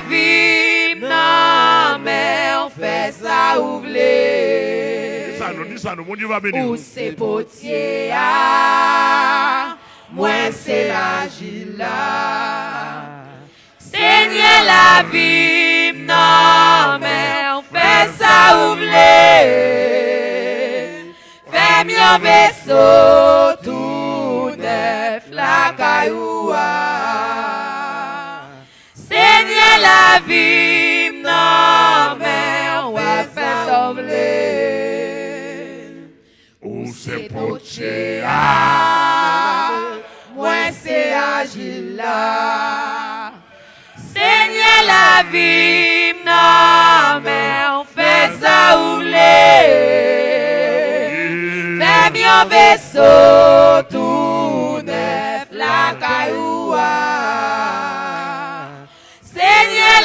la vie, non, mais on fait ça ouvler. Ça va. Ou c'est potier, moi c'est agile là. Seigneur la vie, non, mais on fait ça ouvler. Fais mieux vaisseau, tout neuf, la cailloua. Seigneur la vie, non, mais on va faire. Ou c'est potier, ah, moi c'est agile là. Seigneur la vie, non, mais on fait ça ouvler. Fais bien vaisseau, tout neuf, la cailloua.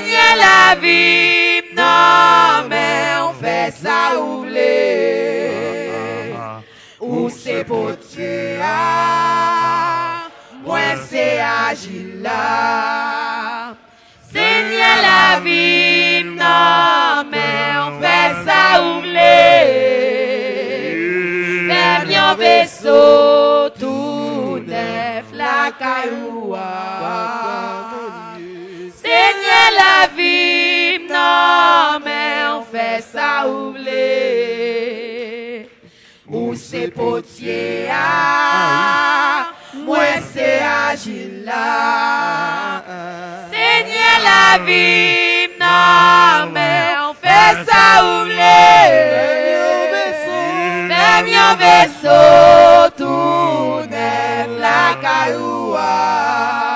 Senye la vib nan men, ou fè sa ou vle, ou se potye a, mwen se agila. Senye la vib nan men, ou fè sa ou vle, fèm yon beso tou nef la kayou a. la vie, non, mais on fait ça ouvler. Ou c'est potier, moi c'est agile. Seigneur la vie, non, mais on fait ça ouvler. Fais bien vaisseau, tout neuf, la cailloua.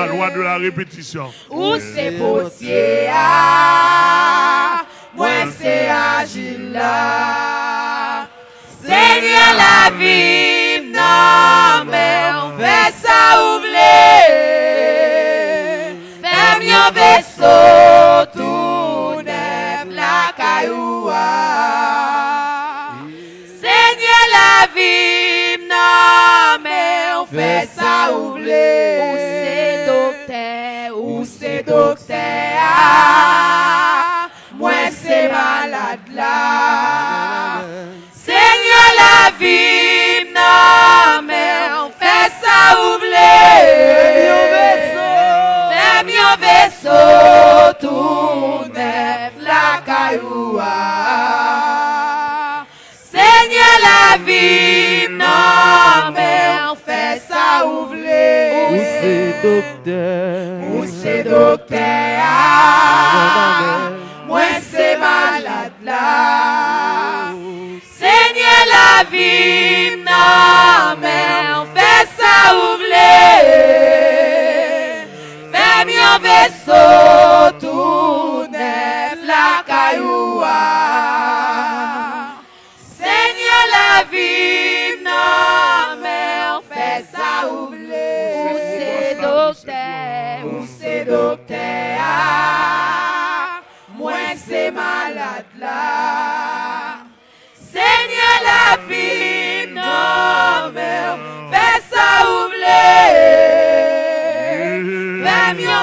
La loi de la répétition. Où c'est potier, ah, moi c'est agile là. Seigneur la vie, non, mais on fait ça ouvler. Fais mieux vaisseau, tout neuf, la cailloua. Seigneur la vie, non, mais on fait ça ouvler. Docteur, où c'est docteur, ah, moi c'est malade là. Seigneur la vie, non, mais on fait ça ouvrir. Fais mieux vaisseau, tout neuf, la. Seigneur la vie, non, mais on fait ça ouvrir. Où c'est docteur? Où c'est docteur, ah, moi c'est malade là. Seigneur la vie, non, mais on fait ça ouvrir. Fais mieux vaisseau, tout neuf, la cailloua. La vie, non, mais on fait ça ouvrir. Où c'est docteur, où c'est docteur, ah, moi c'est malade là. Seigneur la vie, non, mais on fait ça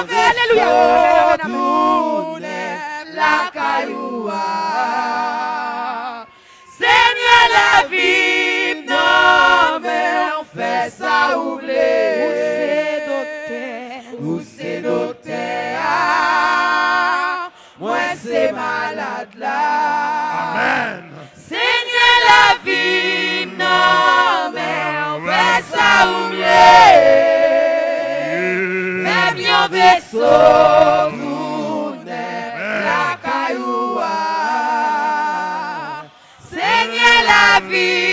vaisseau, tout neuf, la cailloua. Moi c'est malade là. Amen. Seigneur la vie, on fait ça ouvrir. Fais bien vaisseau, tout neuf, la cailloua. Seigneur la vie,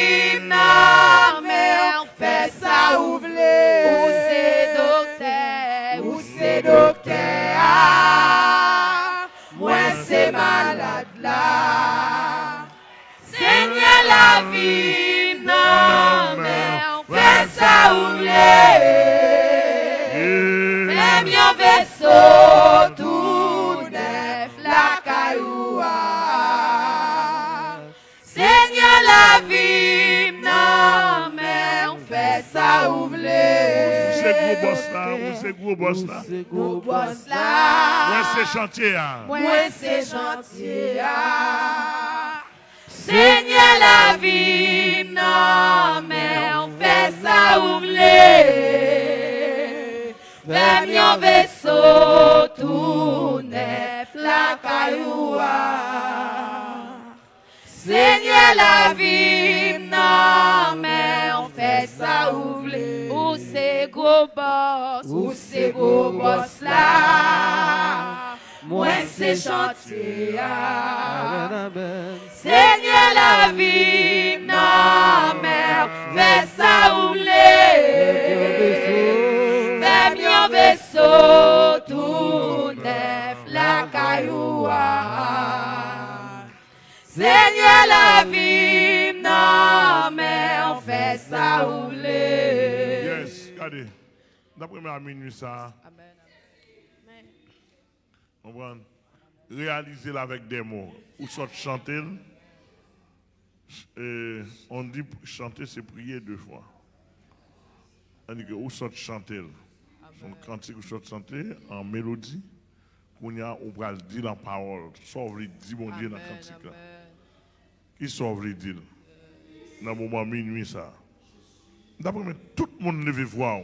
mwen se malade la. Senye la vi nan men, fè sa ou mle, mèm yon veso tout nef la kayou a. Senye la vi nan men, fè sa ou mle, C'est gros boss là, ou c'est gros boss là. C'est Gros gros boss là. c'est chantier. Moi c'est. Seigneur la vie, non, mais on fait ça oublier. Même un vaisseau tout neuf, la cailloua. Seigneur la vie, non, mais on fait ça oublier. Gros boss, où c'est gros boss là. Moi c'est chantier. Seigneur la vie, non, mais fais ça oublier. Même un vaisseau tout neuf, la cailloua. Seigneur la vie, non, on fait ça oublier. Regardez. D'après moi, à minuit, ça, on va réaliser avec des mots. Ou soit chanter, euh, on dit chanter, c'est prier deux fois. On dit que ou soit chanter, son cantique ou soit chanter en mélodie, qu'on y a, on va le dire en parole. Sauve les dix mon Dieu dans le cantique. Qui sauve les dire? Dans le moment minuit, ça. D'après moi, tout le monde veut voir.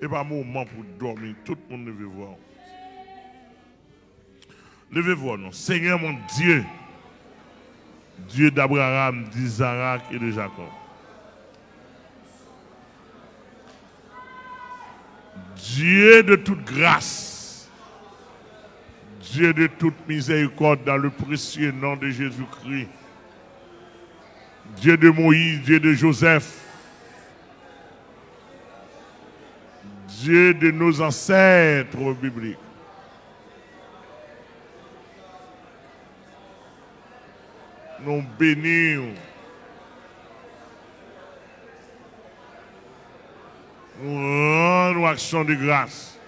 Et pas un moment pour dormir, tout le monde veut voir. Levez voir, non. Seigneur mon Dieu, Dieu d'Abraham, d'Isaac et de Jacob. Dieu de toute grâce, Dieu de toute miséricorde dans le précieux nom de Jésus-Christ. Dieu de Moïse, Dieu de Joseph, Dieu de nos ancêtres bibliques. Nous bénissons. Nous rendons action de grâce.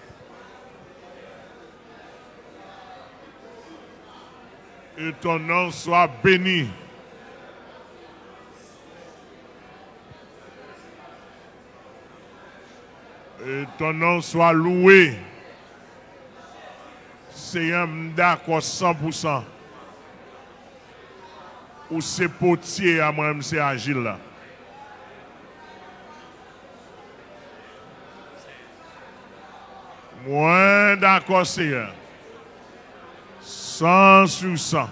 Et ton nom soit béni. Et ton nom soit loué. Seigneur, d'accord 100%. Ou c'est potier à moi, c'est agile là. Moi, d'accord, Seigneur. 100 sur 100.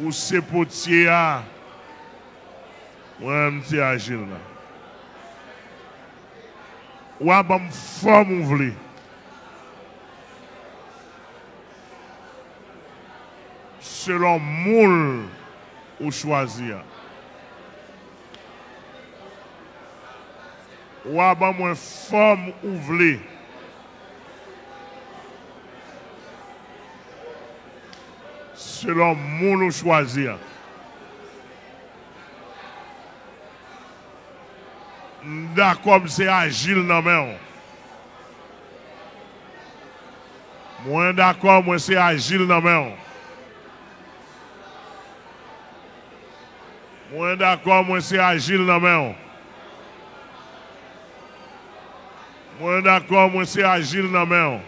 Ou c'est potier à moi, c'est agile là. Ou à bon forme. Selon moule ou choisir. Ou à bon moins forme ou vle. Selon moule ou choisir. D'accord, c'est agile dans main. Moi d'accord, moi c'est agile dans main. Moi d'accord, moi c'est agile dans main. Moi d'accord, moi c'est agile dans main.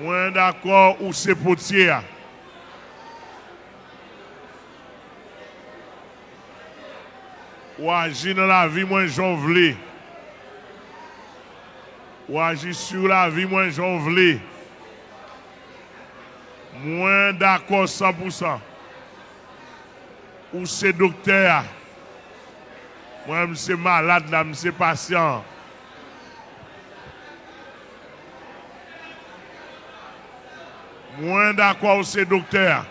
Moi d'accord, ou c'est potier. Ou agir dans la vie moins voulais. Ou agir sur la vie moins voulais. Moins d'accord 100%. Ou c'est docteur? Moi, c'est malade là, c'est patient. Moins d'accord, c'est docteur?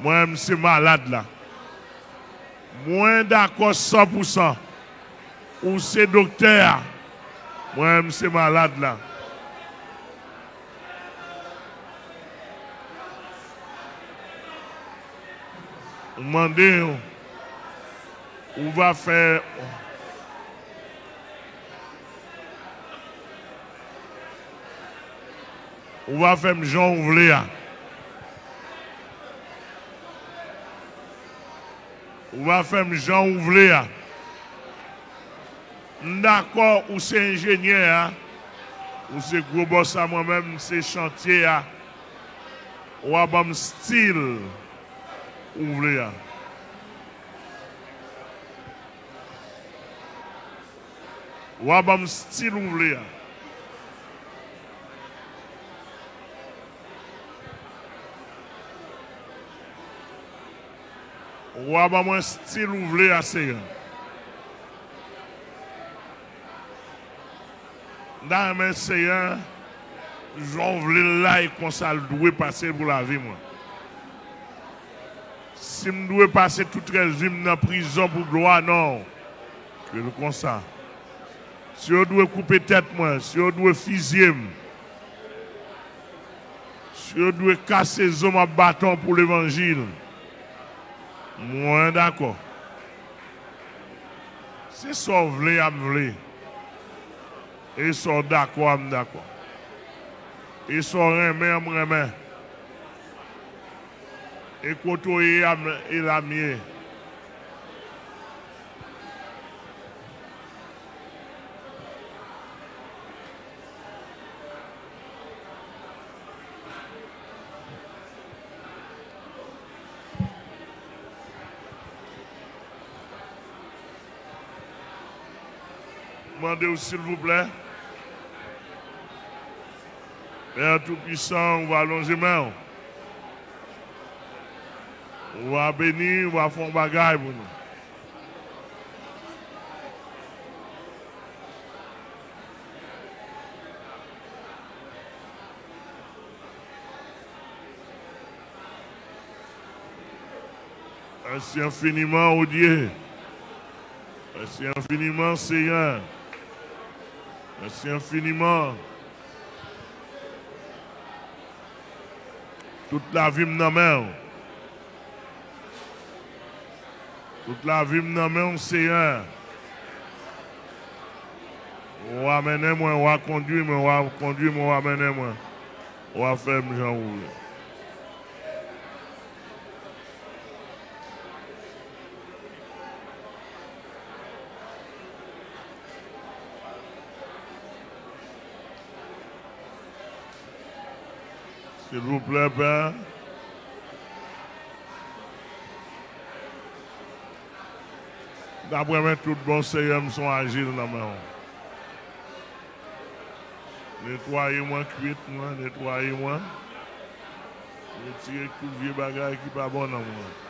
Moi, c'est malade là. Moins d'accord 100%. Ou c'est docteur. Moi-même, c'est malade là. Mandez, on va faire. On va faire me jongler. On va faire Jean voulez. D'accord, ou c'est ingénieur, ou c'est gros boss à moi-même, c'est chantier, ou à bon style, ou voulez. Ou à bon style, ou Ou à bon style, ou voulez, assez. dans mes Seigneur, j'en voulais là et qu'on doit passer pour la vie, moi. Si je dois passer toute la vie dans la prison pour gloire, non. Que le ça. Si je dois couper tête, moi, si je dois fusiller, si je dois casser les hommes à bâton pour l'évangile, Mwen dako. Se so vle am vle. E so dako am dako. E so reme am reme. E koto ye am e ilamye. S'il vous plaît. Père Tout-Puissant, on va allonger main. On va bénir, on va faire un bagage pour nous. Merci infiniment, au Dieu. Merci infiniment, Seigneur. Merci infiniment. Toute la vie me main. Toute la vie me main, Seigneur. On va amener moi, on va conduire, on va conduire, on va amener moi. On va faire Jean Roule. S'il vous plaît, Père. D'après moi, tout bon Seigneur sont agiles dans ma. Nettoyez-moi, cuite-moi, nettoyez-moi. Retirez tout vieux bagage qui n'est pas bon dans moi.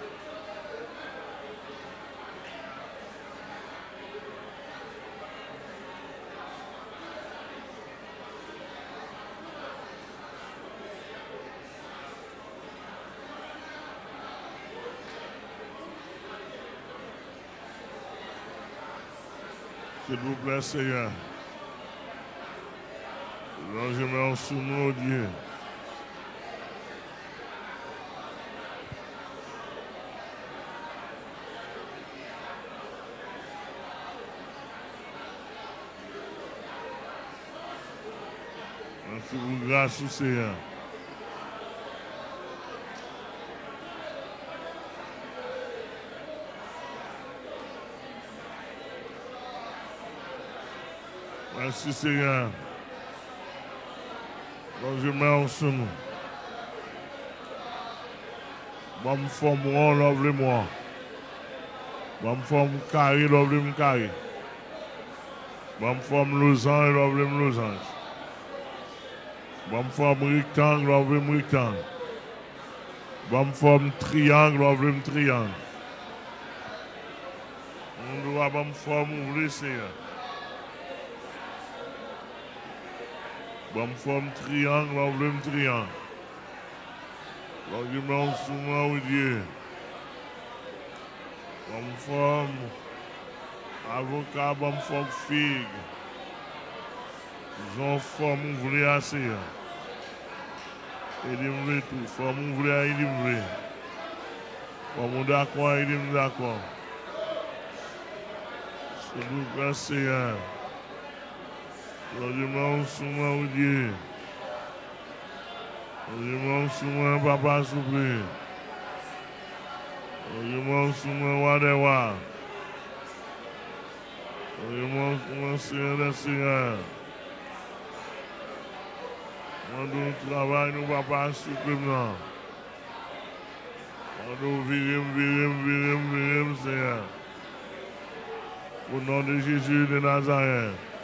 S'il vous plaît, Seigneur. Je mets en sous nous, Dieu. Merci Seigneur. Bon forme rond, love moi. Bon forme carré, love le carré. Bon forme losange, love le losange. Bon forme rectangle, love le rectangle. Bon forme triangle, love le Bonne forme triangle, l'emblème triangle. L'argument souvent au Dieu. Bonne forme avocat, bonne forme figue. Ils ont forme ouvrier assez. Et livré tout, forme ouvrier et livré. Bon, mon d'accord, il est d'accord. S'il vous plaît, Seigneur. Logement sous moi, oh Dieu. Logement sous moi, papa, s'il vous plaît. Logement sous moi, Wadewa. Logement sous moi, Seigneur des Seigneurs. Nous travaillons, nous, papa, suprêmement. Nous vivons, vivons, vivons, vivons, Seigneur. Au nom de Jésus de Nazareth.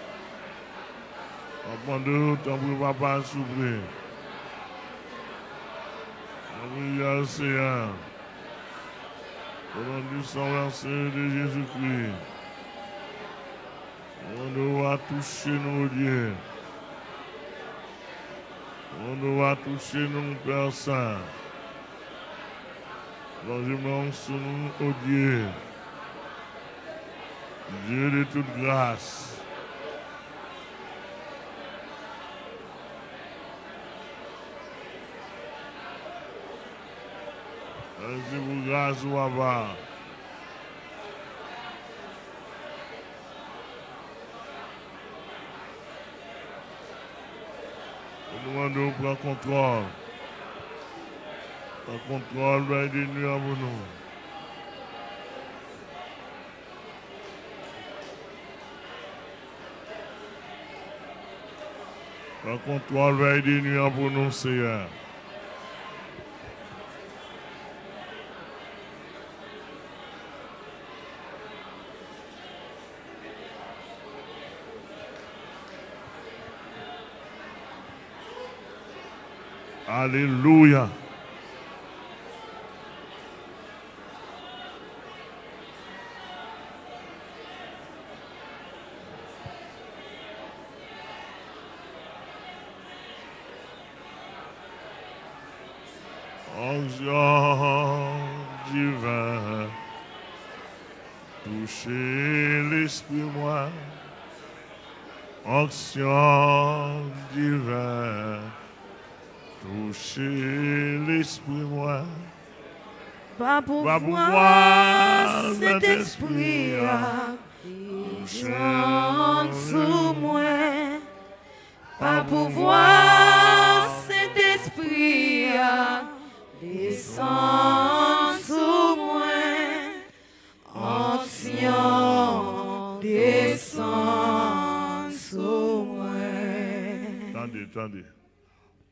Tant pour papa, plaît. Alléluia, Seigneur. Au nom du sang versé de Jésus-Christ. On doit toucher nos dieux. On doit toucher nos Saint. Logement sur nous, oh Dieu. Dieu de toute grâce. Pour grâce, Papa. Nous demandons de prendre contrôle. Le contrôle va être nuit à nous. Le contrôle va être nuit pour nous, Seigneur. Alléluia. Onction divin, touchez l'esprit moi. Onction divin, touchez l'esprit moi. Va Va pouvoir cet esprit esprit descendre sous moi. Va pouvoir cet esprit descendre sous moi. Ancien descend sous moi. Attendez, attendez.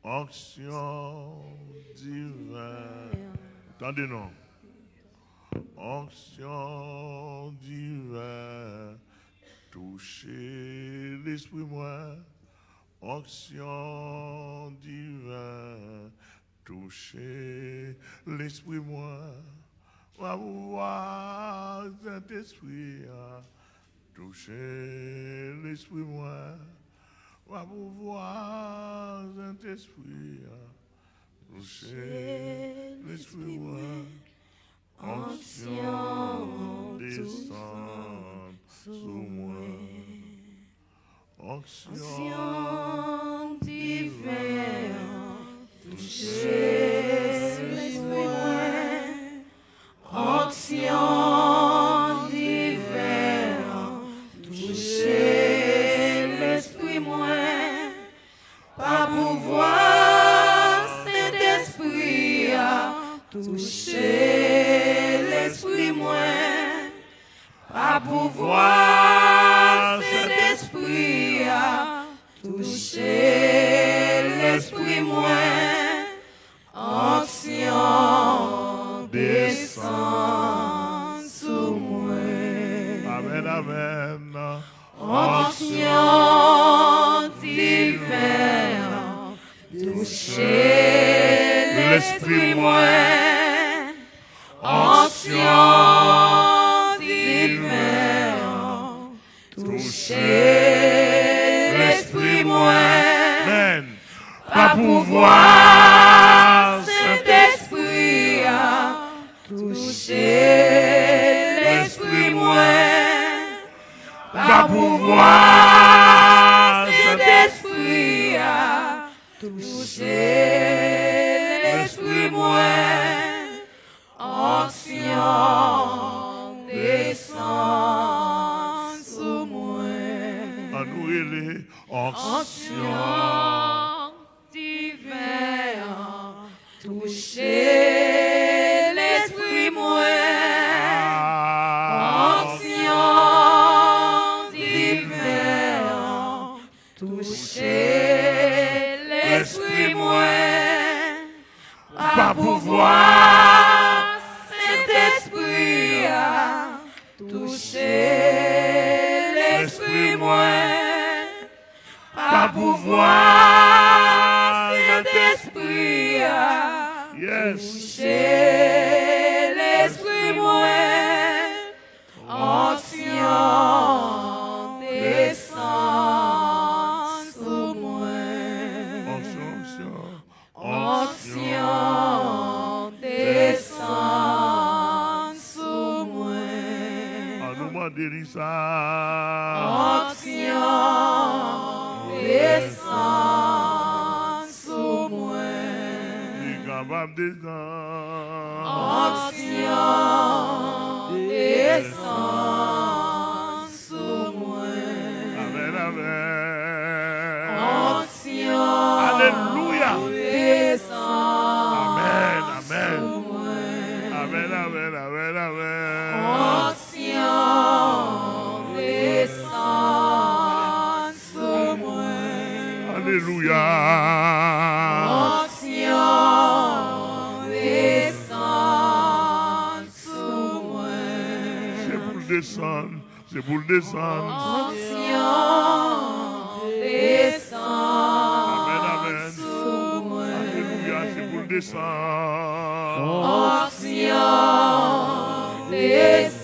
Onction divine. Attendez, non. Onction divine. Touchez l'esprit moi. Onction divine. Touchez l'esprit moi. Va voir cet esprit. Touchez l'esprit moi. Va pouvoir cet esprit. Touchez l'esprit moi. Onction descend sous moi. Ancien divin, touchez l'esprit moi. Ancien pouvoir cet esprit, toucher l'esprit moi. Ancien descend sous moi. Amen, amen. Ancien Alléluia. C'est pour le descendre, c'est pour le descendre. Amen. Alléluia, c'est pour le descendre. descendre.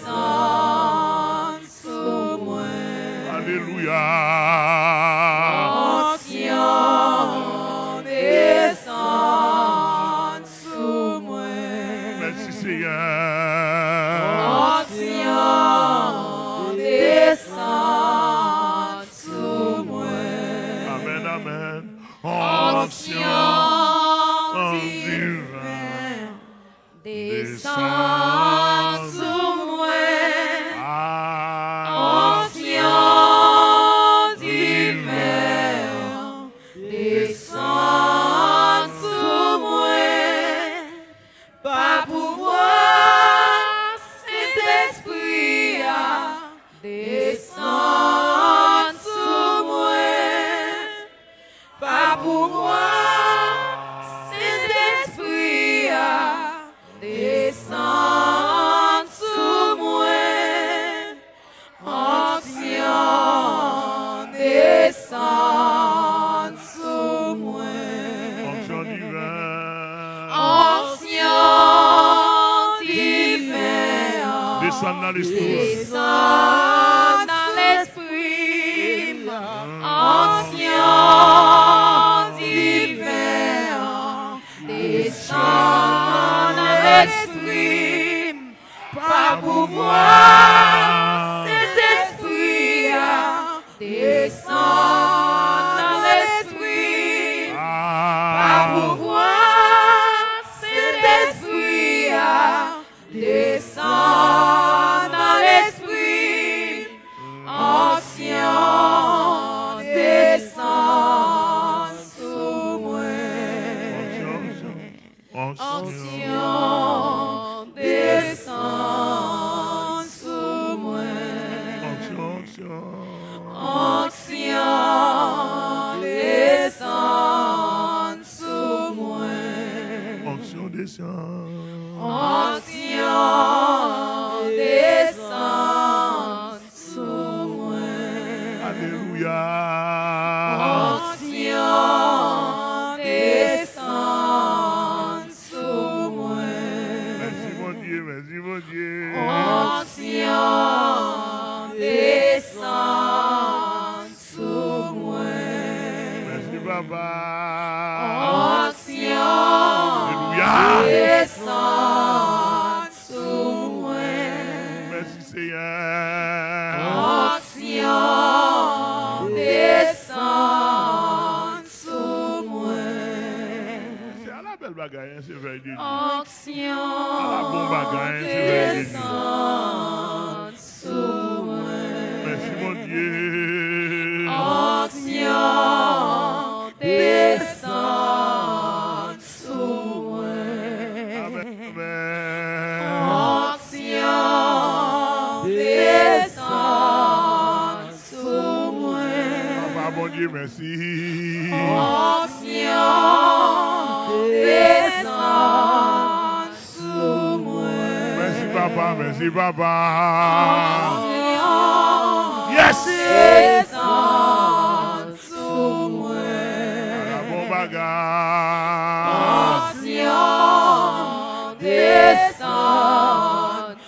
Onction descend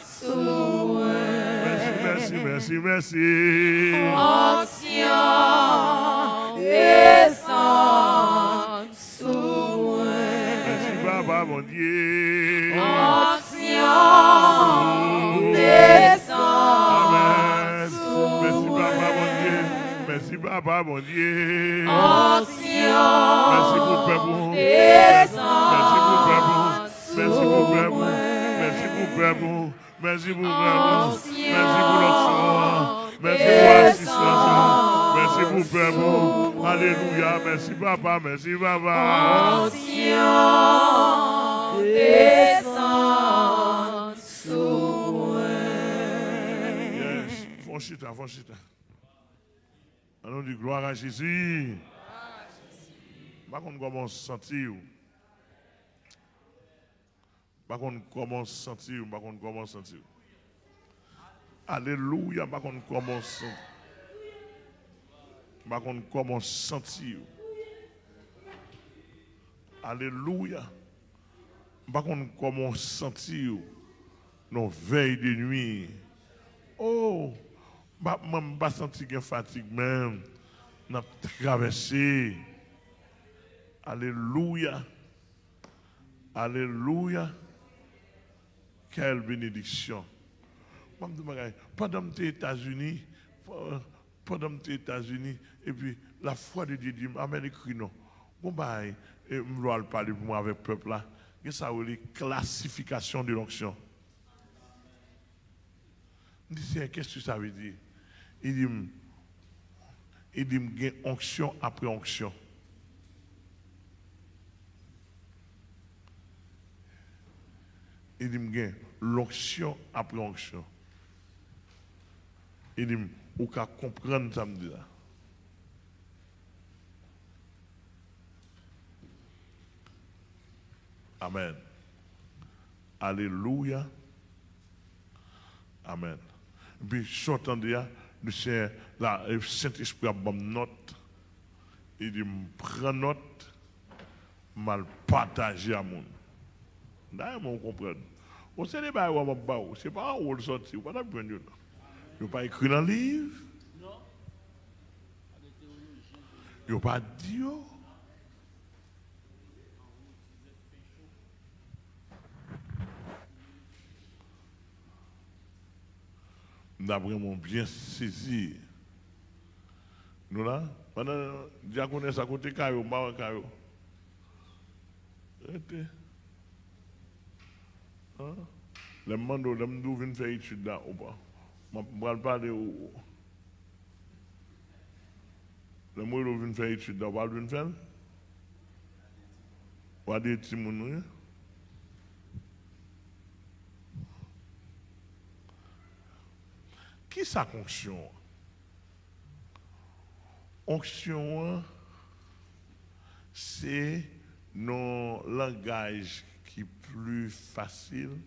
sous moi. Merci, merci, merci, merci. Onction descend sous moi. Merci papa, mon Dieu. Onction papa, mon Dieu. Onction Merci pour peuple. descend Merci pour le peuple. Merci pour peuple. moi. Merci pour le peuple. Merci pour peuple. Ancien Merci pour. Merci pour l'assistance. Merci pour le peuple. Alléluia. Merci papa. Merci papa. Onction descend sous moi. Yes. Fons chita, chita. Allons du gloire à Jésus. Par contre, comment sentir? Par contre, comment sentir? Par contre, comment sentir? Alléluia. Par contre, comment sentir? Comment sentir? Alléluia. Par contre, comment sentir? Nos veilles de nuit. Oh, je pas senti une fatigue même. N'a traversé. Alléluia. Alléluia. Quelle bénédiction. Pendant que aux États-Unis, pendant que aux États-Unis, et puis la foi de Dieu dit, Amen, écrit non. Bon, bah, je dois parler pour moi avec le peuple là. Et ça, c'est classification de l'onction. Je dis, qu'est-ce que ça veut dire? Il dit, il dit, onction après onction. Il dit, l'onction après onction. Il dit, vous pouvez comprendre ça me dit là. Amen. Alléluia. Amen. Puis, là, le Saint-Esprit a bonne note. Il dit, prends note, mal partager à mon. D'ailleurs, on comprend. On sait les bails, on c'est pas un rôle sorti, on va pas besoin de ça. Il n'y a pas écrit dans le livre. Il n'y a pas dit. D'après mon bien saisi. Nous là, pendant diaconesse à côté Caillou, Mara Caillou. Hein? Les mando, les mando viennent faire étude là ou pas? Je ne vais pas parler au. Les mando viennent faire étude là, vous venir faire? Ou à des Qui sa onction? Onction, c'est non langage qui est plus facile.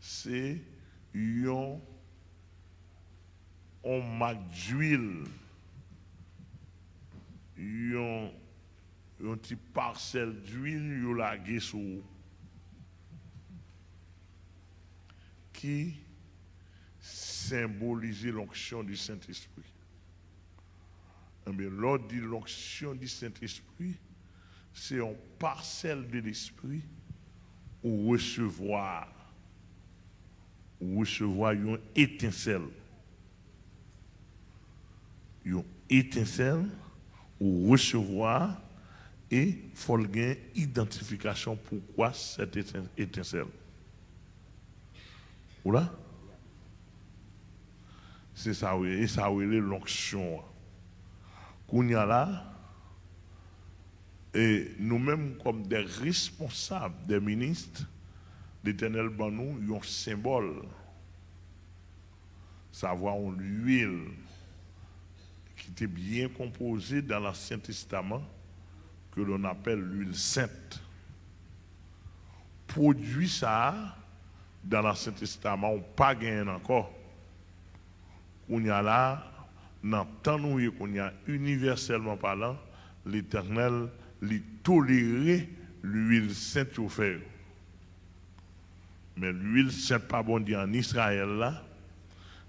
C'est un on mag d'huile, un un petit parcelle d'huile, yo la sur qui symboliser l'onction du Saint-Esprit. Eh l'ordre dit l'onction du Saint-Esprit, c'est une parcelle de l'Esprit ou recevoir, ou recevoir une étincelle. Une étincelle ou recevoir et il faut une identification pourquoi cette étincelle. Oula? C'est ça. Et ça, l'onction. Qu'on y a là, et nous-mêmes, comme des responsables, des ministres, l'éternel ban nous, un symbole. Savoir l'huile qui était bien composée dans l'Ancien Testament, que l'on appelle l'huile sainte. Produit ça, dans l'Ancien Testament, on pas gagné encore. On y a là, dans le temps où on y a universellement parlant, l'Éternel lui toléré l'huile sainte fer. Mais l'huile sainte pas bon en Israël là,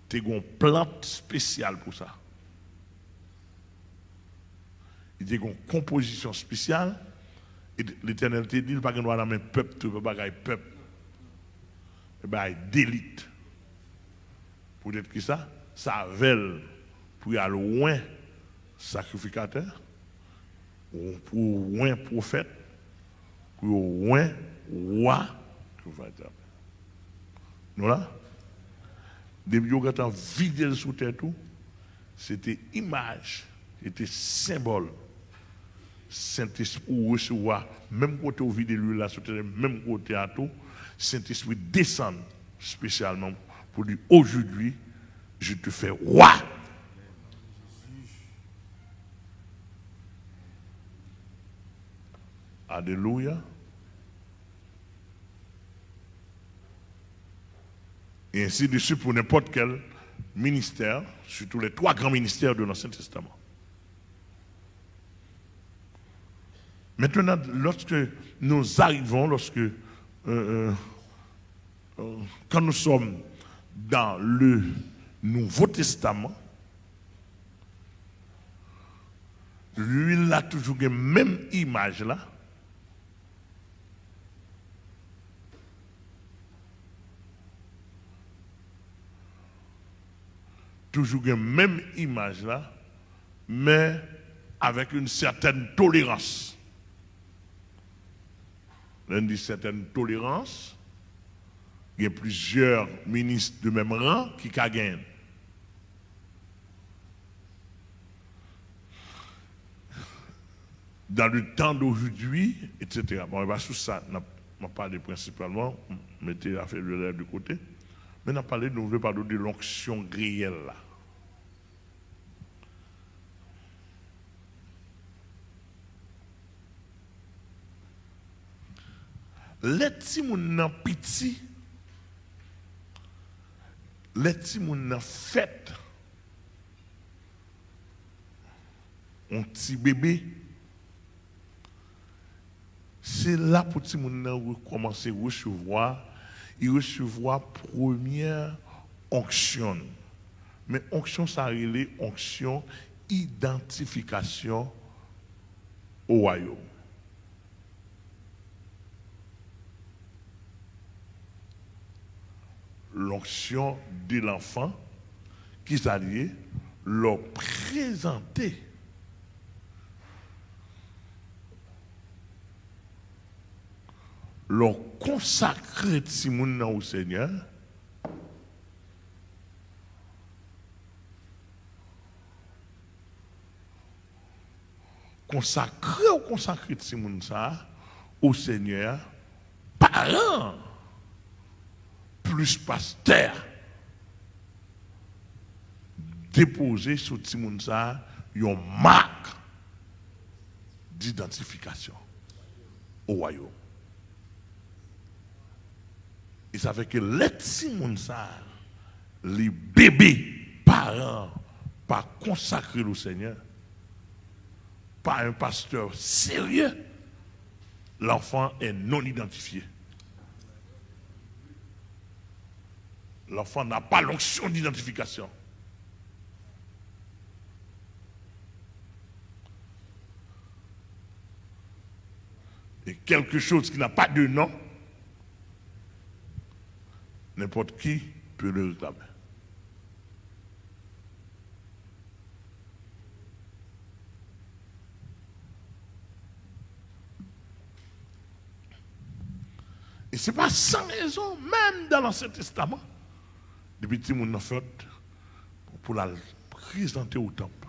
tu as une plante spéciale pour ça. Il y a une composition spéciale. L'Éternel te dit, il n'y a pas de peuple, tu veux pas peuple. Et bien, d'élite. Pour être qui ça? Ça veut pour aller loin sacrificateur, ou pour loin prophète, pour loin roi. Nous là, depuis que vous vidé sous terre tout, c'était image, c'était symbole. Saint-Esprit recevoir, même côté au vide lui là, même côté à tout, Saint-Esprit descend spécialement pour dire aujourd'hui, je te fais roi. Alléluia. Et ainsi de suite pour n'importe quel ministère, surtout les trois grands ministères de l'Ancien Testament. Maintenant, lorsque nous arrivons, lorsque, euh, euh, euh, quand nous sommes dans le Nouveau Testament, lui, a toujours la même image là. Toujours la même image là, mais avec une certaine tolérance une certaine tolérance. Il y a plusieurs ministres de même rang qui gagnent. Dans le temps d'aujourd'hui, etc. Bon, on va sur ça, on va parler principalement, mettez l'affaire de de côté, mais on a parlé, nous voulons parler de l'onction réelle là. Les petits nan piti, les petits nan fête, un petit bébé, c'est là pour petit moun commencer à recevoir, il recevoir première onction. Mais onction, ça a onction identification au royaume. l'onction de l'enfant qui s'alliait leur présenter leur consacrer Simon au Seigneur consacrer ou consacrer Simon ça au Seigneur parent plus pasteur déposer sur Timounsa une marque d'identification au royaume. Et ça fait que les Timounsa, les bébés, parents, pas consacrés au Seigneur, pas un pasteur sérieux, l'enfant est non identifié. l'enfant n'a pas l'onction d'identification. Et quelque chose qui n'a pas de nom, n'importe qui peut le réclamer. Et ce n'est pas sans raison, même dans l'Ancien Testament, depuis que mon fait pour la présenter au temple.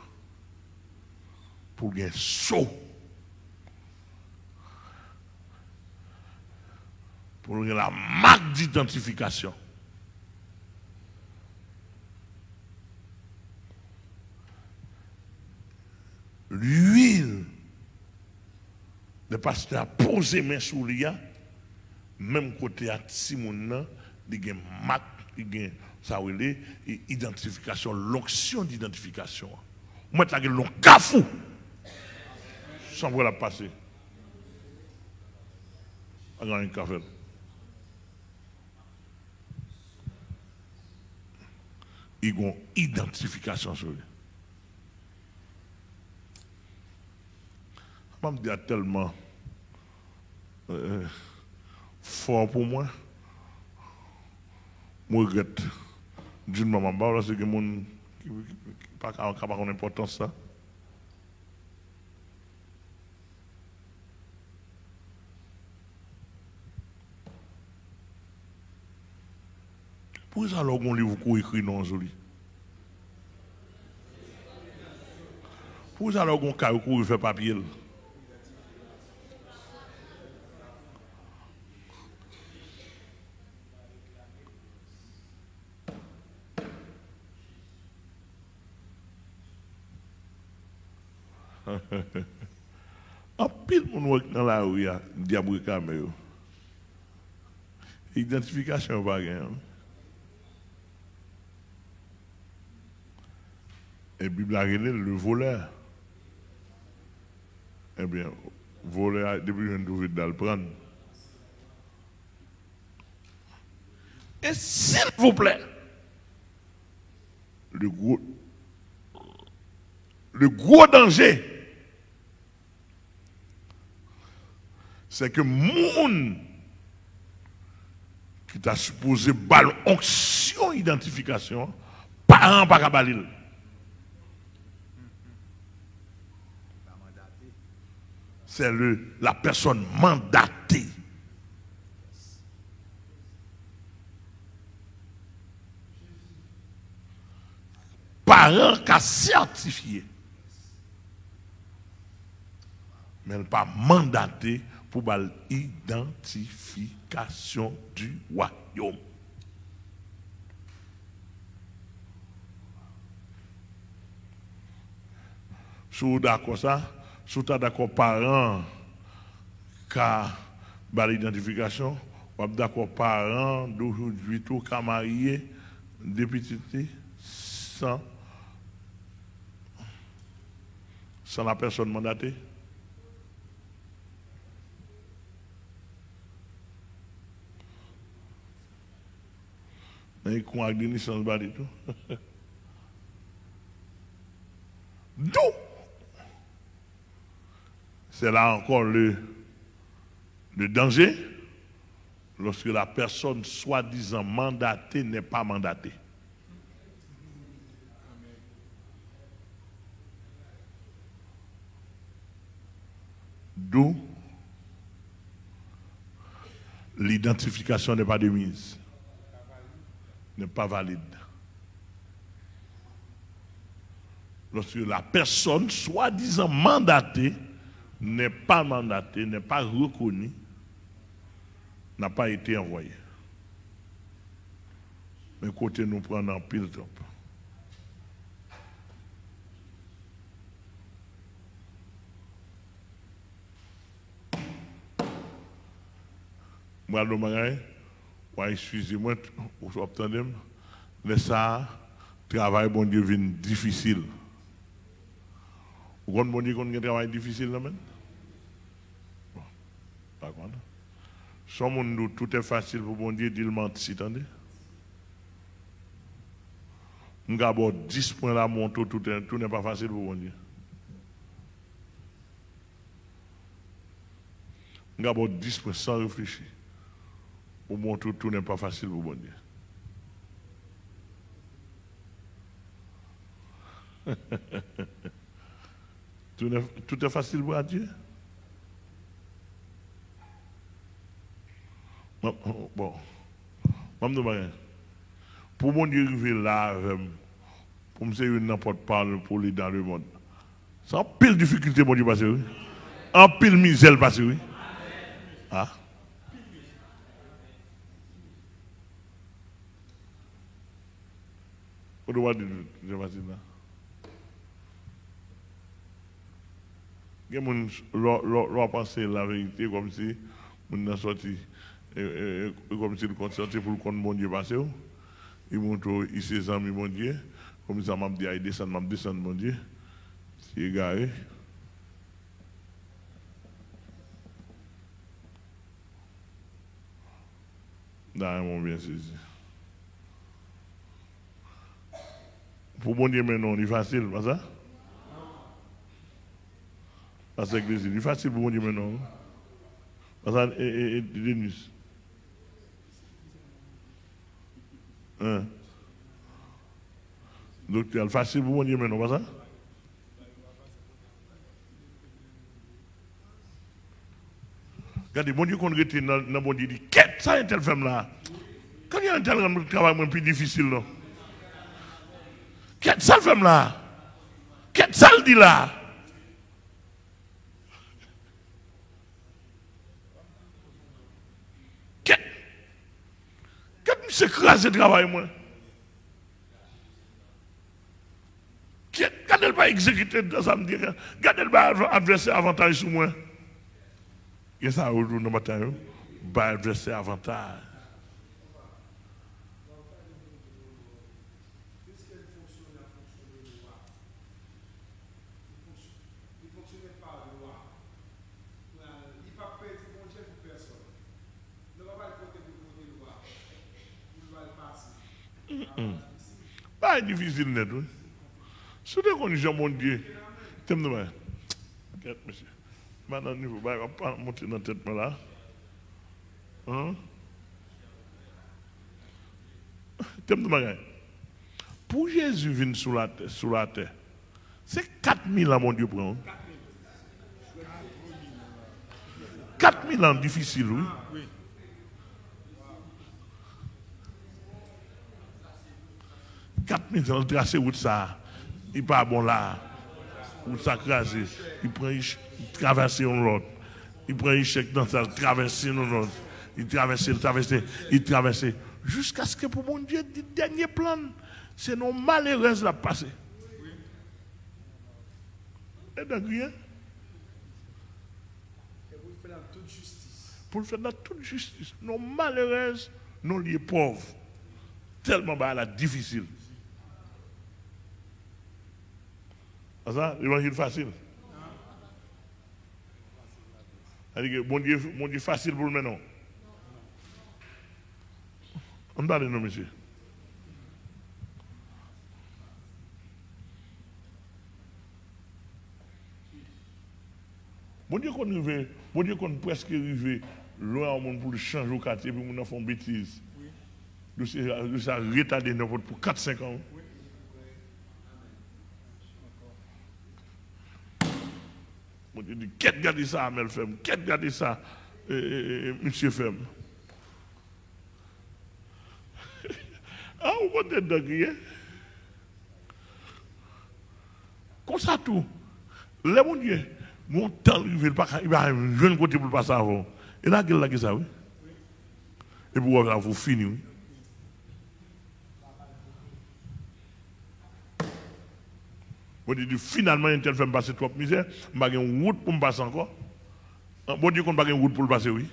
Pour un saut. Pour la marque d'identification. L'huile, le pasteur a posé main sur lui, même côté à Simon, il y a marque, il y a identification, l'onction d'identification. Moi, tu as un cafou. Sans voir la passer. Avec un café. Il y a une identification sur lui. Je me dis tellement euh, fort pour moi. Je regrette d'une maman, bah, c'est que mon qui pas capable de importance ça. Pour ça, alors, on livre qu'on écrit non joli. Pour ça, alors, on caille qu'on fait papier. En pile, mon dans la rue, diable caméo. Identification pas gain. Et Bible a le voleur. Eh bien, voleur, depuis que je de le prendre. Et s'il vous plaît, le gros, le gros danger, c'est que monde qui t'a supposé balle onction identification, parent pas balil. C'est la personne mandatée. Parent qui a certifié. Mais elle pas mandaté pour l'identification du royaume. Si vous d'accord ça, si vous d'accord parents car l'identification, êtes d'accord parents d'aujourd'hui tout qu'à marier des petites sans sans la personne mandatée? D'où C'est là encore le, le danger lorsque la personne soi-disant mandatée n'est pas mandatée. D'où l'identification n'est pas de mise n'est pas valide. Lorsque la personne, soi-disant mandatée, n'est pas mandatée, n'est pas reconnue, n'a pas été envoyée. Mais côté nous prenons en pile top. Moi, le Ouais, excusez-moi, vous obtenez, mais ça, travail, bon Dieu, vient difficile. Vous comprenez, bon Dieu, qu'on a un travail difficile, là, même? Bon, par contre. Son monde, tout est facile pour bon Dieu, dit le menti, attendez. Nous avons 10 points là, mon tout, tout n'est pas facile pour bon Dieu. Nous avons 10 points sans réfléchir que tout n'est pas facile pour bon Dieu. tout, est, facile pour Dieu. Bon, pour mon Dieu arriver là, pour me servir n'importe pour lui dans le monde. C'est en pile difficulté, mon Dieu, parce oui. En pile misère, parce oui. Ah. Le je vais dire là. Il y a des gens qui pensent la vérité comme si on a sorti s'il consentait pour le compte mon Dieu passé, oh. il montre ici amis mon Dieu. Comme ça, m'a dit, descend, m'a descend mon Dieu. C'est égaré. Dans mon bien. Pour mon Dieu, maintenant, il est facile, pas ça? Parce que l'église, il est facile pour mon Dieu maintenant. Parce que, et, et, Denis. Hein? Donc, c'est facile pour mon Dieu maintenant, pas ça? Regardez, mon Dieu, qu'on était dans mon Dieu, il dit, qu'est-ce que ça, une telle femme là? Quand il y a un tel travail moins plus difficile, non? Qu'est-ce que ça, femme là? Qu'est-ce que ça, dit là? Qu'est- Qu'est-ce que c'est crasé le travail, moi? Qu'est- Qu'est-ce pas exécuté dans ça me dit? Qu'est-ce pas adressé avantage sur moi? Et ça, dans le matin, pas adressé avantage. Il ne fonctionnait pas la loi. Euh, Il n'a pas fait de bon Dieu pour personne. Il ne va pas le côté pour voter la loi. Il va le passer. Pas difficile, net. oui. Surtout qu'on dit, mon Dieu, t'aimes de moi. Quête, monsieur. Maintenant, il ne faut pas monter dans la tête là. Hein? T'aimes de moi. Pour Jésus venir sur la sur la terre c'est 4000 ans, mon Dieu, prend. 4000 ans difficile, oui. Quatre minutes, on trace route ça. Il pas bon là. Route ça crasé. Il prend il l'autre. Il prend un chèque dans ça, traverse. Il traverse, il traverse, il traverse. Jusqu'à ce que pour mon Dieu, le dernier plan, c'est nos malheureuses la passer. Et donc rien. Et vous faites dans toute justice. Pour faire dans toute justice. Nos malheureuses, nos liés pauvres. Tellement bah, là, difficile. Ça, l'évangile facile. C'est-à-dire que mon Dieu, mon Dieu facile pour le maintenant. On parle de nous, monsieur. Bon Dieu qu'on arrive, bon Dieu qu'on presque arrivé loin au monde pour le changer au quartier, pour nous faire une bêtise. De ça, n'importe pour 4-5 ans. Dieu dit, qu'est-ce que garder ça, Amel Femme? Qu'est-ce que garder ça, euh, euh, euh, Monsieur Femme? ah, vous comptez de crier? Comme ça tout. Le bon Dieu, mon temps il va il va un jeune côté pour le passer avant. Et là, il a ça, oui. Et voilà, vous finissez, oui. Bon Dieu dit, finalement, il tel fait passer trop de misère, je n'ai pas une route pour me passer encore. Ah, Bon Dieu, qu'on n'a pas une route pour le passer, oui.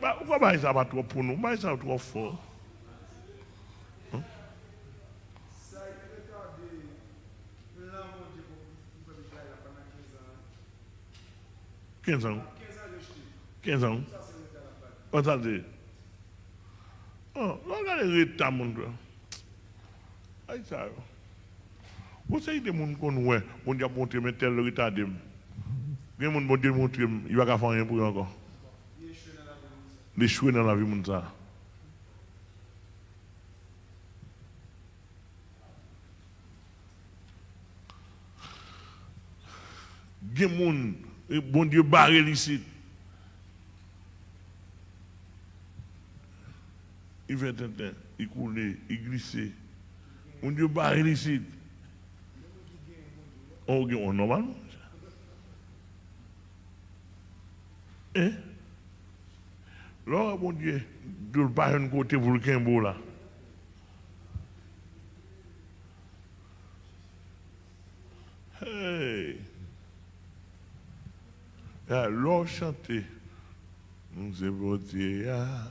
Bah, Pourquoi bah, ça va trop pour nous? Bah, ça va trop fort. Pendant 15 ans. 15 ans. 15 Oh, regardez le retard, mon frère. Aïe, ça. Vous savez, des gens qu'on voit, on dit monter, mais tel retard. Des gens qui il va faire rien pour encore. Les dans la vie, mon ça. Des gens, bon Dieu, barré ici. Il fait un temps, il coulait, il glissait. Mon Dieu, barré ici. On on normalement. Hein? Là, mon Dieu, de pas un côté pour le là. Hey. Alors chanter. Nous c'est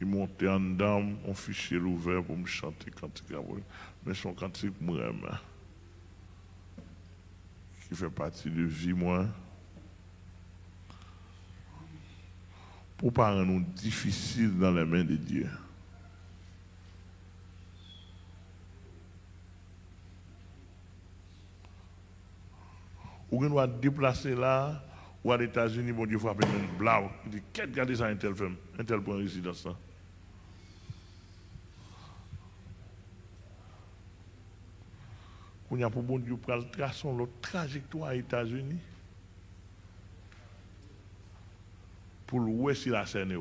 Il montait en dame, on fichier ouvert pour me chanter cantique. Mais son cantique, moi, qui fait partie de vie, moi, pour pas nous difficile dans les mains de Dieu. Ou on doit déplacer là, ou à les États-Unis, bon Dieu, une blau. Il dit, qu'est-ce que ça, un tel un tel point résidence là. On y a pour bon Dieu pour tracer l'autre trajectoire aux États-Unis pour louer si la scène est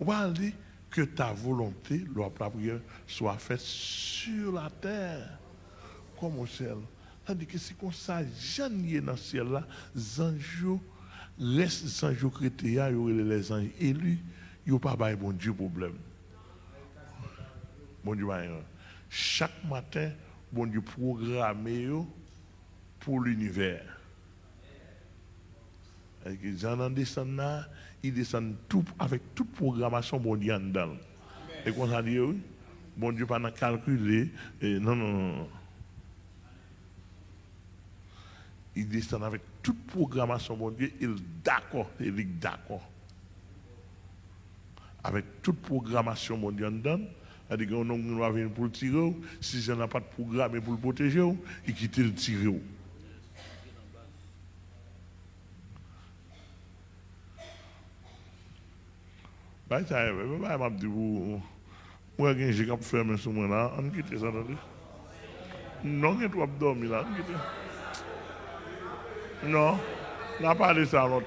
On va dire que ta volonté, la prière, soit faite sur la terre comme au ciel. C'est-à-dire que c'est comme ça, j'en dans le ciel là, les anges les anges chrétiens, les anges élus, ils n'ont pas de bon problème. Bon Dieu, chaque matin, bon Dieu programme pour l'univers. Et que Jean descend là, il descend tout, avec toute programmation bon Dieu dedans. Et qu'on a dit, bon Dieu pas calculer, et non, non, non. Il descend avec toute programmation bon Dieu, il d'accord, il est d'accord. Avec toute programmation bon Dieu dedans, c'est-à-dire qu'on va venir pour le tirer, si je n'ai pas de programme pour le protéger, il quitte le tirer. Bah, ça, bah, m'a dit, moi, j'ai qu'à faire ce moment-là, on quitte ça, Non, il y a dormir là, on quitte. Non, on n'a pas de ça l'autre.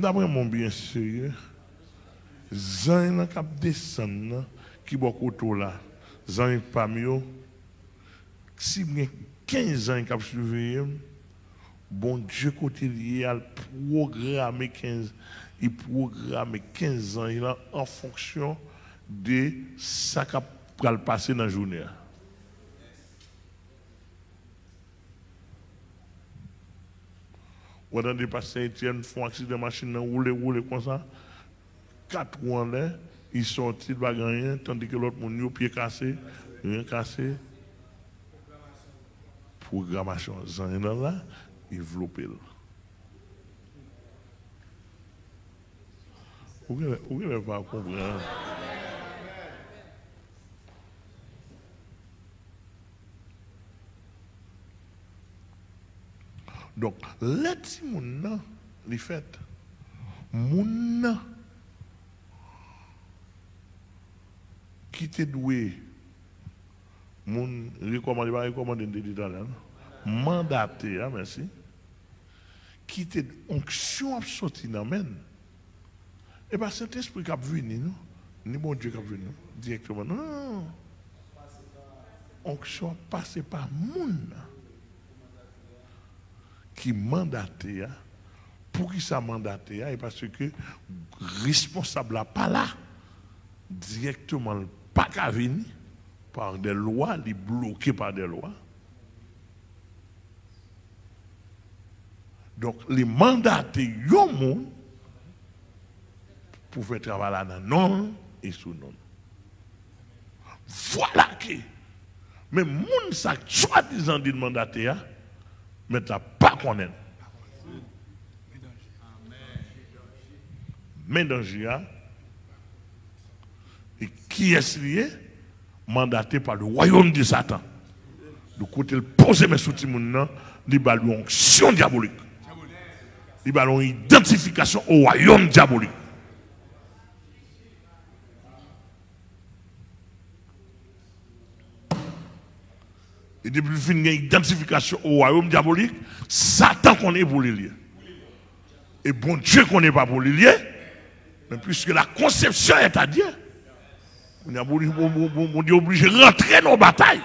D'après mon bien sérieux, Zan qui descend, qui beaucoup là, Zan parmi eux, si bien 15 ans qui surveillé, bon Dieu côté lié a programmé 15 il programme 15 ans en fonction de ce qui va passer dans la journée. Ou dans des passés, Etienne font accident de machine, rouler, rouler comme ça. Quatre roues en ils sortent, ils ne rien, tandis que l'autre, mon pied cassé, rien cassé. Programmation, ça est là, développer. Vous ne pouvez pas comprendre. Donc, laissez mon nom, les fêtes, nom, qui te doué, mon recommandé, pas recommandé mandaté, hein, merci, qui te onction a sorti dans. Et bien, cet esprit qui a venu, nous, ni bon Dieu qui a venu, directement, non, non. Onction passé par moun qui mandaté, hein. pour qui ça mandaté, hein, et parce que responsable là, pas là, directement, pas qu'à par des lois, les bloqués par des lois. Donc, les mandatés, yon pour faire travail là dans non et sous non. Voilà qui. Mais moun ça soi-disant dit mandataire, mais t'as pas connaître. Mais danger, hein? et qui est lié? Mandaté par le royaume de Satan. De côté, il pose mes soutiens, il a une onction diabolique. Il a une identification au royaume diabolique. Et depuis qu'il y a une identification au royaume diabolique, Satan connaît pour les lier. Et bon Dieu connaît pas pour les lier. Mais puisque la conception est à Dieu, on est obligé de rentrer dans la bataille.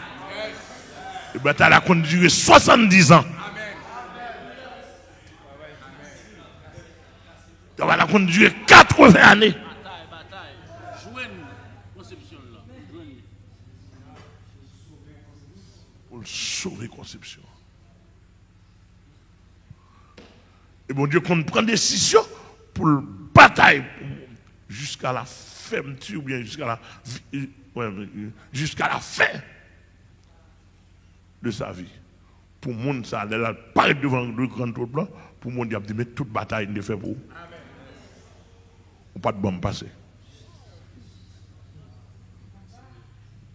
La bataille a conduit 70 ans. Ça va conduire 80 années. Sauver conception. Et bon Dieu, qu'on prend décision pour la bataille jusqu'à la fermeture, ou bien jusqu'à la, jusqu'à la fin de sa vie. Pour le monde, ça allait paraître devant le grand trône blanc, pour le monde, il a dit, mais toute bataille, il fait pour vous. Ou pas de bombe passer.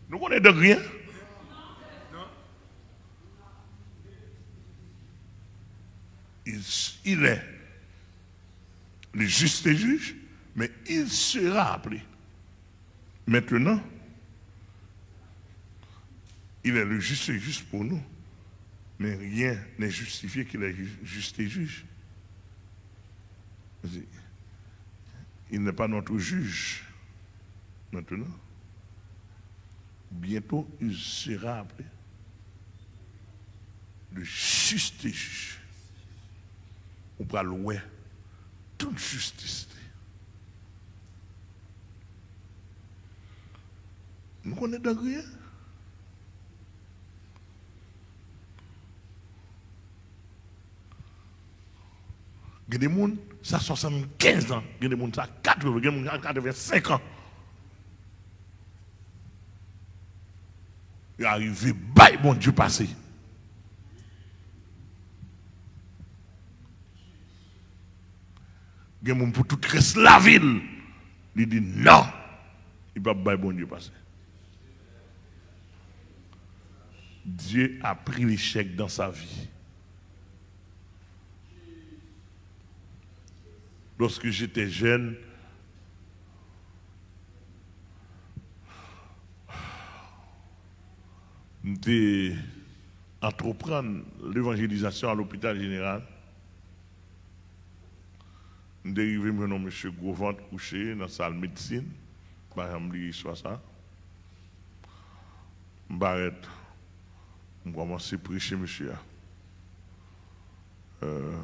Nous connaissons de rien. Il, est le juste et juge, mais il sera appelé. Maintenant, il est le juste et juste pour nous, mais rien n'est justifié qu'il est juste et juge. Il n'est pas notre juge maintenant. Bientôt, il sera appelé le juste et juge. On va louer toute justice. Nous connaissons rien. Il y a des gens, ça 75 ans. Il y a des gens, ça 80, il y a des gens, 85 ans. Il est arrivé, bye, bon Dieu passé. Des gens pour tout reste la ville. Il dit non, il ne va pas bon Dieu passer. Dieu a pris l'échec dans sa vie. Lorsque j'étais jeune, d'entreprendre l'évangélisation à l'hôpital général. Dérivé mon nom, M. Gauvant couché dans la salle de médecine. Par exemple, soit ça. Barrette je commence à prêcher, monsieur. Euh,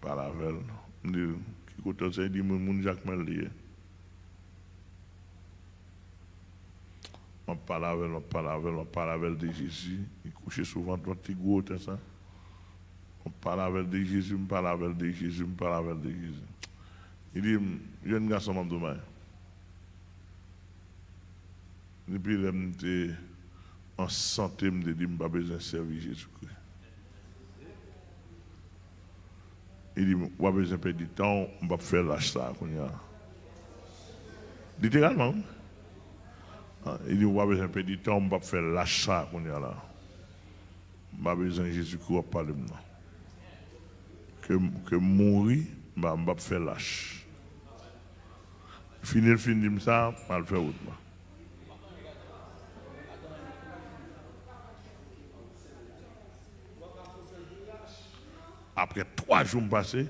par la veille. Je qui côté ça, dit, mon Jacques Melier. On parle avec, on parle avec, on parle avec de Jésus. Il couche souvent dans petit gros, ça. On parle avec de Jésus, on parle avec de Jésus, on parle avec de Jésus. Il dit, jeune garçon, m'a demandé. Depuis, il en santé, je me dis, je n'ai pas besoin de servir Jésus-Christ. Il dit, je n'ai pas besoin de du temps, je vais faire lâche ça. Littéralement. Ah, il dit, je n'ai pas besoin de perdre du temps, je vais faire lâche ça. Je n'ai pas besoin de Jésus-Christ pour parler. Que, que mourir, je vais faire lâche. Finir, finir ça, je vais le faire autrement. Après trois jours passés,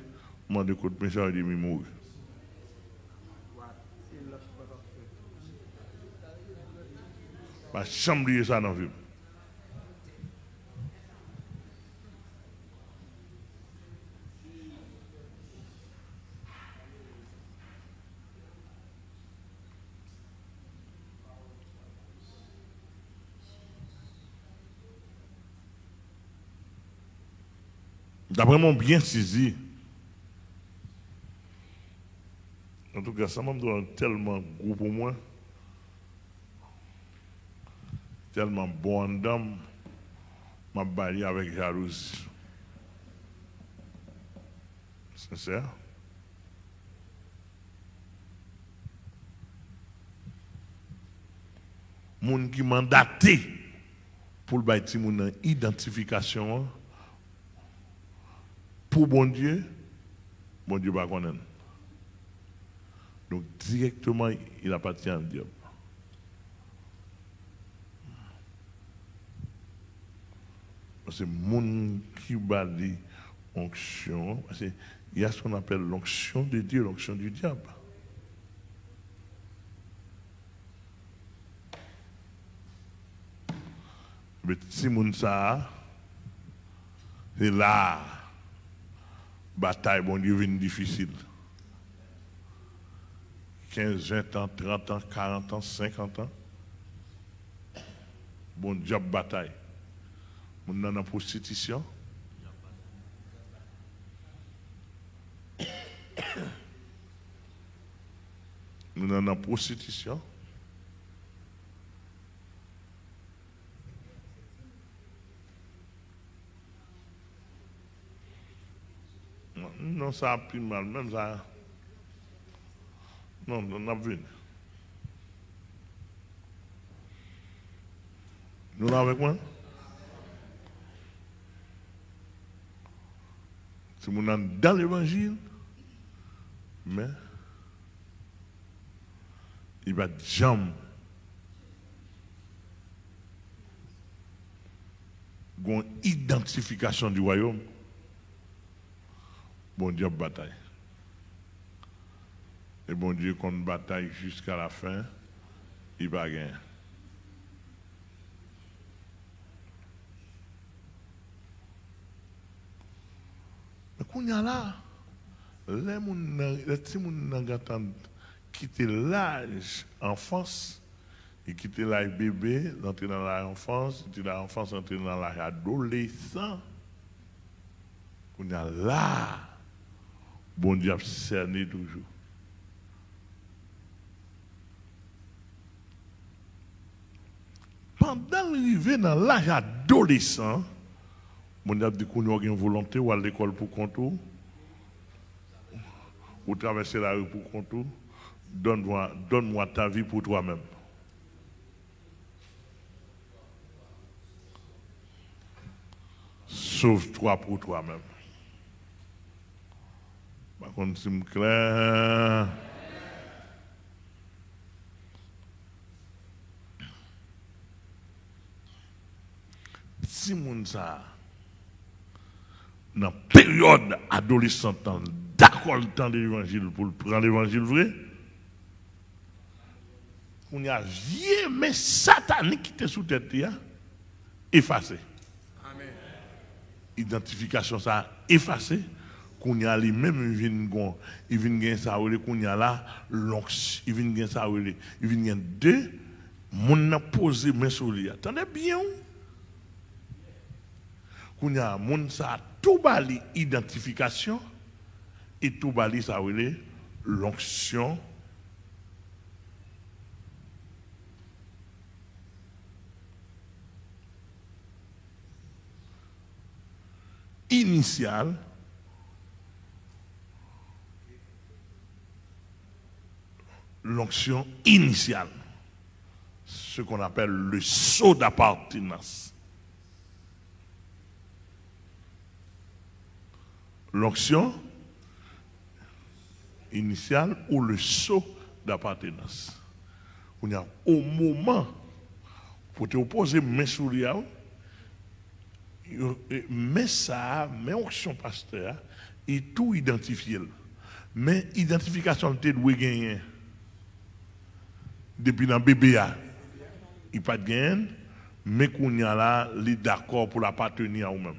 m'en écoute, mais j'ai dit, mourir. Je chambre ça dans la vie. D'après mon bien saisi, tout cas, ça m'a donné tellement gros pour moi. Tellement bon en dame. M'a baillé avec jalousie. Sincère. Moun qui mandaté pour le bâtir mon identification pour bon Dieu, bon Dieu va connaître. Donc directement, il appartient à Dieu. C'est monde qui va l'onction. Il y a ce qu'on appelle l'onction de Dieu, l'onction du diable. Mais si moun ça, c'est là, bataille, bon Dieu, vient difficile. 15, 20 ans, 30 ans, 40 ans, 50 ans. Bon job bataille. Nan en prostitution. Nan en prostitution. Non, ça a pris mal, même ça. Non, on a vu. Nous là avec moi? C'est mon dans l'évangile, mais il va jamais une identification du royaume. Bon Dieu bataille. Et bon Dieu, qu'on bataille jusqu'à la fin, il va gagner. Mais quand il y a là, les gens quitter l'âge enfance, ils quittent l'âge bébé, entrer dans l'âge enfance, ils dans l'enfance, entrer dans l'âge adolescent. Il y a là, bon Dieu a cerné toujours. Pendant l'arrivée dans l'âge adolescent, mon Dieu a dit qu'on a une volonté ou à l'école pour contour, ou traverser la rue pour contour, donne-moi donne ta vie pour toi-même. Sauve-toi pour toi-même. Par contre, c'est clair. Si moun ça, dans la période adolescente, d'accord le temps de l'évangile pour prendre l'évangile vrai, on y a vieux mais satanique qui était sous tête, effacé. Identification ça effacé qu'on y a les mêmes ils viennent ils viennent ça qu'on y a là l'onction ils viennent ça ils viennent deux mon a posé attendez bien qu'on y a mon tout bali identification et tout bali ça l'onction initiale l'onction initiale, ce qu'on appelle le saut d'appartenance. L'onction initiale ou le saut d'appartenance. On a au moment pour te opposer mes sur mais ça, mais onction pasteur, et tout identifié. Mais identification, tu dois gagner depuis dans BBA, il pas de gain, mais qu'on y a là, il est d'accord pour l'appartenir à vous-même.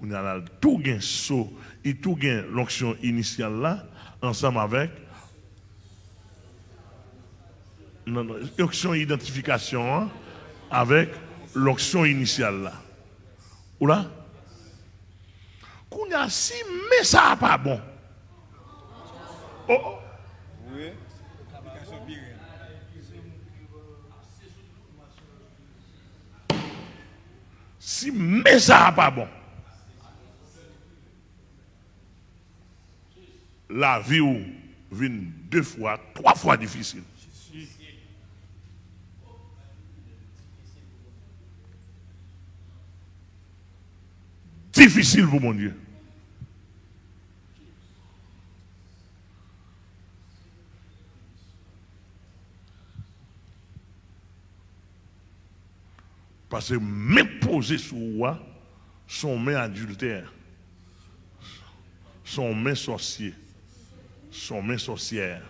On a là, tout gain saut, et tout gain l'onction initiale là, ensemble avec l'onction identification hein, avec l'onction initiale là. Ou là? A si, mais ça pas bon. Oh, oh. Oui. Si mais ça pas bon, la vie ou vient deux fois, trois fois difficile. Difficile pour mon Dieu. Parce que même posé sur moi, son main adultère, son main sorcier, son main sorcière,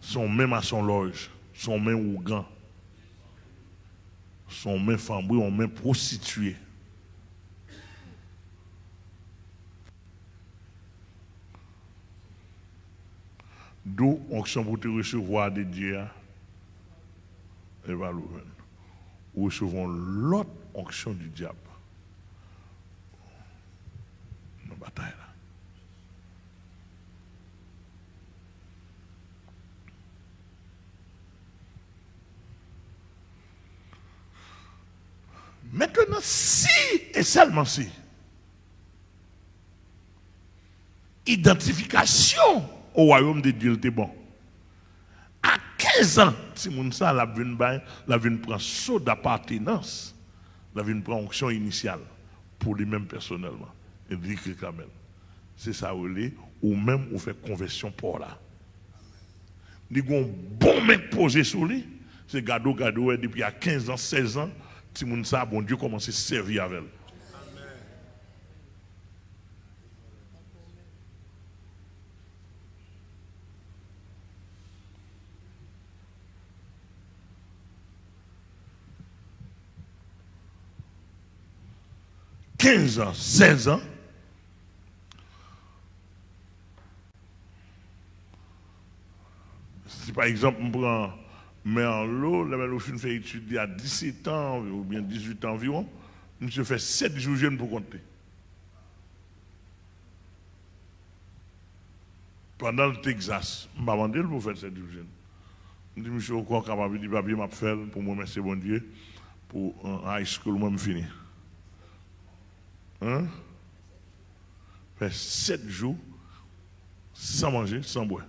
son main maçon loge, son main ougan, son main fambouille, son main prostituée. D'où onction pour te recevoir de Dieu, et va l'ouvrir recevons l'autre onction du diable. La là. Maintenant, si et seulement si, identification au royaume de Dieu était bon. À 15 ans, si mon ça la vient la vient prendre saut d'appartenance, la vient prendre onction initiale pour lui-même personnellement et dit que quand même. C'est ça où est ou même on fait conversion pour là. Dit un bon mec posé sur lui, c'est gado gado depuis à 15 ans, 16 ans, si mon ça bon Dieu commence à servir avec elle. 15 ans, 16 ans, si par exemple on prend Merlot, la Merlot fait étudier à 17 ans ou bien 18 ans environ, monsieur fait 7 jours jeunes pour compter. Pendant le Texas, je m'a demandé pour faire 7 jours jeunes. Je dis, monsieur, encore capable de papier pour moi, merci bon Dieu, pour un high school, moi, me finir. Hein? Fait sept jours sans manger, sans boire.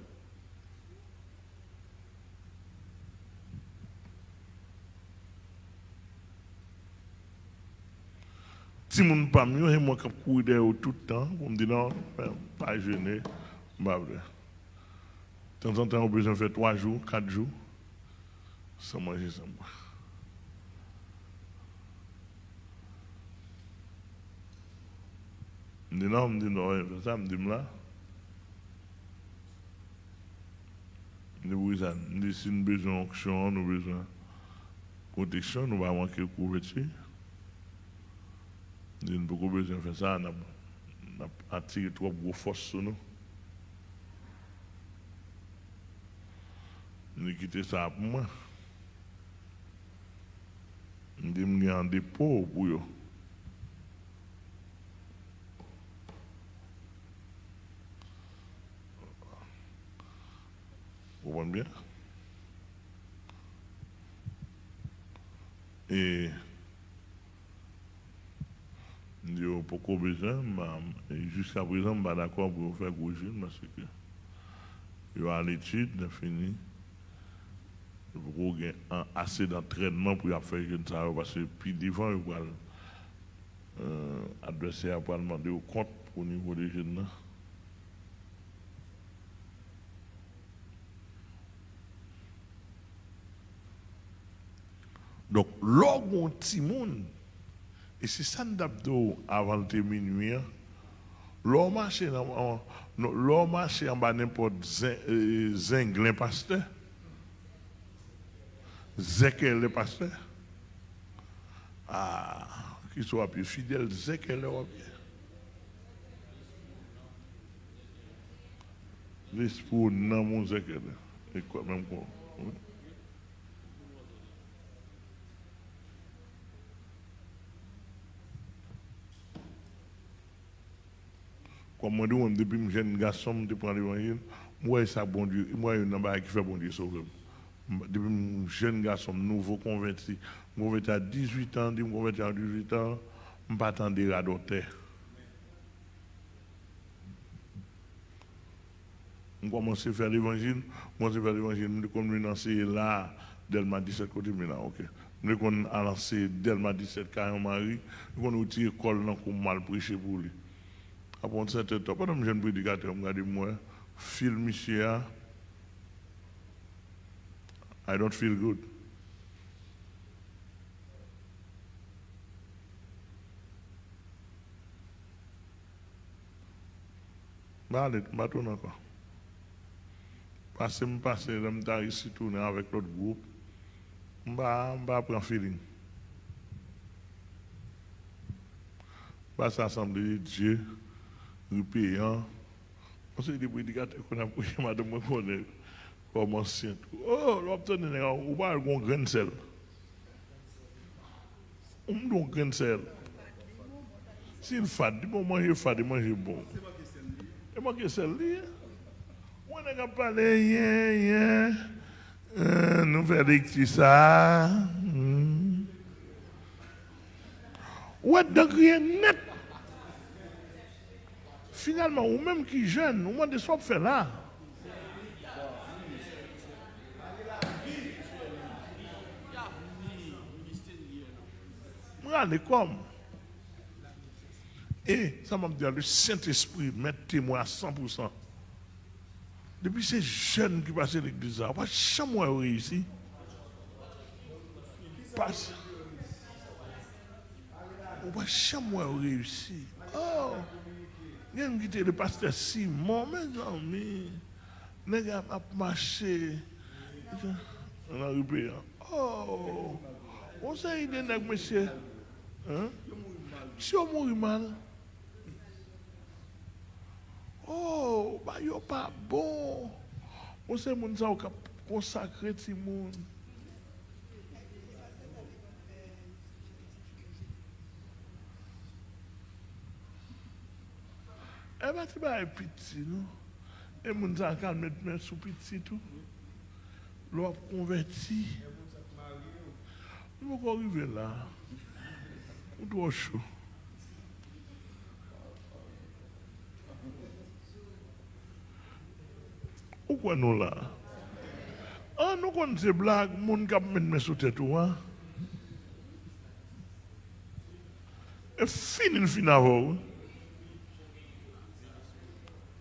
Si mon pas mieux, moi qui courir tout le temps, on me dit non, pas jeûner, bah De temps en temps, on a besoin de faire trois jours, quatre jours, sans manger, sans boire. Je dis non, je dis non, ça, je dis là. Je dis oui, ça, je dis si nous avons besoin d'onction, nous avons besoin de protection, nous allons manquer de couverture. Je dis nous avons besoin de faire ça, nous avons attiré trop de force sur nous. Je dis quitter ça pour moi. Je dis je suis en dépôt pour eux. Vous comprenez bien? Et yo pourquoi besoin jusqu'à présent je suis d'accord pour faire gros parce que yo à l'étude fini vous avez assez d'entraînement pour faire jeune ça parce que puis devant vous va euh, adversaire pour demander au compte au niveau des jeunes Donc, l'orgon timoun, et c'est ça d'abdo avant de hein. l'homme marche en bas n'importe euh, zinglin pasteur, zekel le pasteur, ah, qui soit plus fidèle, zekel le bien. L'esprit non mon zekel, et quoi même quoi. Comme moi, depuis que je suis jeune garçon, je prends l'évangile, Moi, ça, bon Dieu, moi, il y qui fait bon Dieu sauver. Depuis un jeune garçon, nouveau converti, je me converti à 18 ans, je me converti à 18 ans, je ne pas attendre à d'autres. Je commence à faire l'évangile, je commence à faire l'évangile, je commence à là, Delma 17 côté là, ok. Je commence à lancer Delma 17 carrément Marie, je commence à école pour mal prêcher pour lui. Après certain temps, pendant je suis prédicateur, je dis, moi, feel monsieur, I don't feel good. Allez, maintenant encore. Je passe, je suis ici avec l'autre groupe. Je vais prendre feeling. Passe ensemble de Dieu, On a madame, moi, connaît comme. Oh, l'obtenir, on va avoir un grain sel. On a un grain de sel. Si il fait, faut manger il manger bon. Il manque sel. On n'a pas parlé, yeah, yeah. Nous rien. Finalement, ou même qui jeune, au moins de ce fait là. Comme. Et ça m'a dit, le Saint-Esprit met témoin à 100%. Depuis ces jeunes qui passaient l'église, on va jamais réussi. Passe. On va jamais réussi. Oh, il y a quitté le pasteur Simon, mes amis. Les gars ont marché. On a repris. Oh, on sait, il est monsieur? Hein? Si on mourit mal. Oh, bah, yo pas bon. On sait moun sa ou ka consacré ti moun. E bati ba e piti nou. E moun sa kal met men sou piti tou. Lou ap konverti. Mou kon rive la. Ou dwo chou. Ou kwen nou la? An nou kon se blag moun kap men men sou tetou an. E fin in fin avou.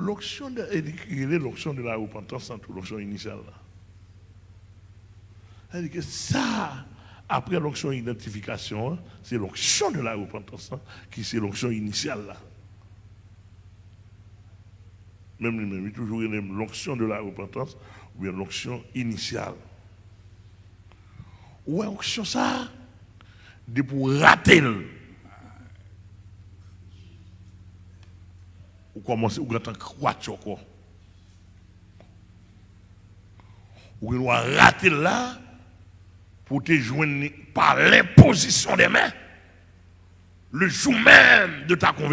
L'onction de l'onction de la repentance entre l'onction initiale que ça, après l'onction identification, c'est l'onction de la repentance là, qui c'est l'onction initiale. Même lui-même, il toujours l'onction de la repentance ou bien l'onction initiale. Ouais, onction ça, de pour rater. Croire encore. Ou doit rater là pour te joindre par l'imposition des mains le jour même de ta conversion.